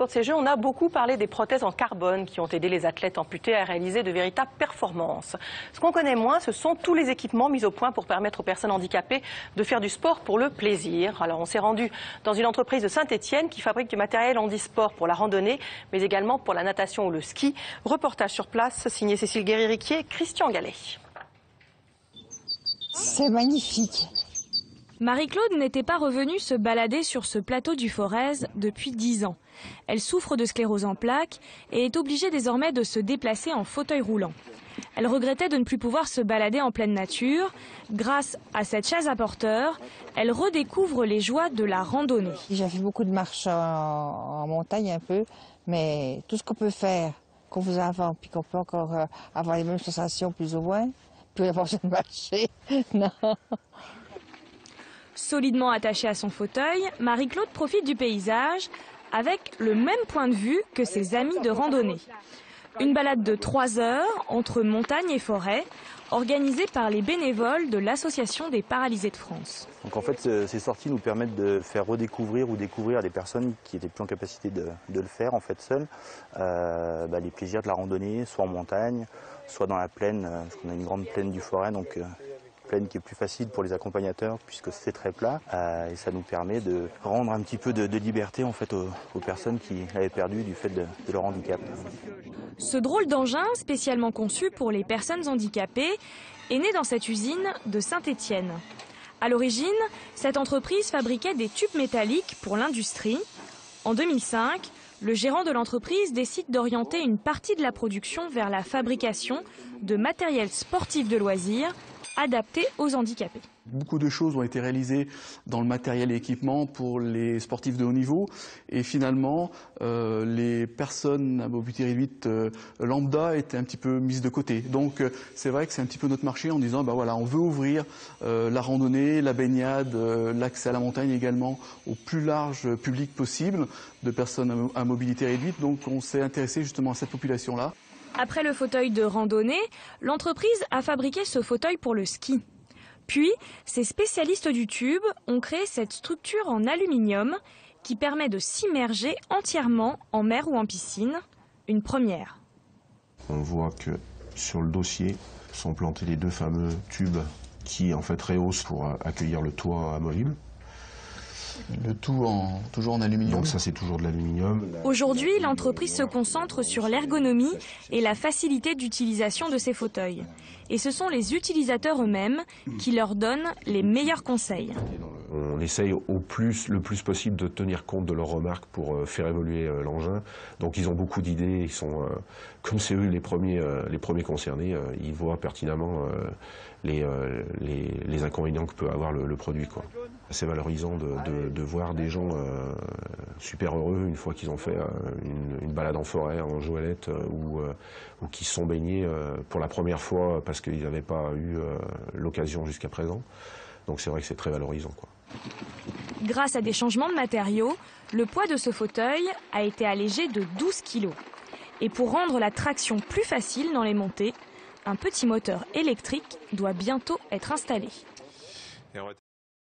cours de ces Jeux, on a beaucoup parlé des prothèses en carbone qui ont aidé les athlètes amputés à réaliser de véritables performances. Ce qu'on connaît moins, ce sont tous les équipements mis au point pour permettre aux personnes handicapées de faire du sport pour le plaisir. Alors on s'est rendu dans une entreprise de Saint-Étienne qui fabrique du matériel handisport pour la randonnée, mais également pour la natation ou le ski. Reportage sur place signé Cécile Guéry-Riquier, Christian Gallet. C'est magnifique. Marie-Claude n'était pas revenue se balader sur ce plateau du Forez depuis dix ans. Elle souffre de sclérose en plaques et est obligée désormais de se déplacer en fauteuil roulant. Elle regrettait de ne plus pouvoir se balader en pleine nature. Grâce à cette chaise à porteur, elle redécouvre les joies de la randonnée. J'ai fait beaucoup de marches en, montagne un peu, mais tout ce qu'on peut faire, qu'on faisait avant, puis qu'on peut encore euh, avoir les mêmes sensations plus ou moins, puis besoin de marcher, non. Solidement attachée à son fauteuil, Marie-Claude profite du paysage avec le même point de vue que ses amis de randonnée. Une balade de 3 heures entre montagne et forêt, organisée par les bénévoles de l'Association des paralysés de France. En fait, ce- ces sorties nous permettent de faire redécouvrir ou découvrir à des personnes qui étaient plus en capacité de, le faire en fait seules, euh, bah, les plaisirs de la randonnée, soit en montagne, soit dans la plaine, euh, parce qu'on a une grande plaine du forêt, euh, qui est plus facile pour les accompagnateurs puisque c'est très plat, euh, et ça nous permet de rendre un petit peu de, liberté en fait aux, personnes qui avaient perdu du fait de, de leur handicap. Ce drôle d'engin, spécialement conçu pour les personnes handicapées, est né dans cette usine de Saint-Étienne. À l'origine, cette entreprise fabriquait des tubes métalliques pour l'industrie. En 2005, le gérant de l'entreprise décide d'orienter une partie de la production vers la fabrication de matériel sportif de loisirs adapté aux handicapés. Beaucoup de choses ont été réalisées dans le matériel et équipement pour les sportifs de haut niveau et finalement euh, les personnes à mobilité réduite euh, lambda étaient un petit peu mises de côté. Donc euh, c'est vrai que c'est un petit peu notre marché en disant bah voilà on veut ouvrir la randonnée, la baignade, l'accès à la montagne également au plus large public possible de personnes à mo- à mobilité réduite. Donc on s'est intéressé justement à cette population là. Après le fauteuil de randonnée, l'entreprise a fabriqué ce fauteuil pour le ski. Puis, ces spécialistes du tube ont créé cette structure en aluminium qui permet de s'immerger entièrement en mer ou en piscine. Une première. On voit que sur le dossier sont plantés les deux fameux tubes qui en fait rehaussent pour euh, accueillir le toit amovible. Le tout en, toujours en aluminium. Donc ça c'est toujours de l'aluminium. Aujourd'hui, l'entreprise se concentre sur l'ergonomie et la facilité d'utilisation de ces fauteuils. Et ce sont les utilisateurs eux-mêmes qui leur donnent les meilleurs conseils. On essaye au plus, le plus possible de tenir compte de leurs remarques pour euh, faire évoluer euh, l'engin. Donc ils ont beaucoup d'idées, ils sont, euh, comme c'est eux les premiers, les premiers concernés, ils voient pertinemment les, les, les inconvénients que peut avoir le, le produit. quoi. C'est valorisant de, de- de voir des gens euh, super heureux une fois qu'ils ont fait euh, une, une balade en forêt, en joëlette, euh, ou, euh, ou qui se sont baignés euh, pour la première fois parce qu'ils n'avaient pas eu euh, l'occasion jusqu'à présent. Donc c'est vrai que c'est très valorisant. Quoi. Grâce à des changements de matériaux, le poids de ce fauteuil a été allégé de 12 kg. Et pour rendre la traction plus facile dans les montées, un petit moteur électrique doit bientôt être installé.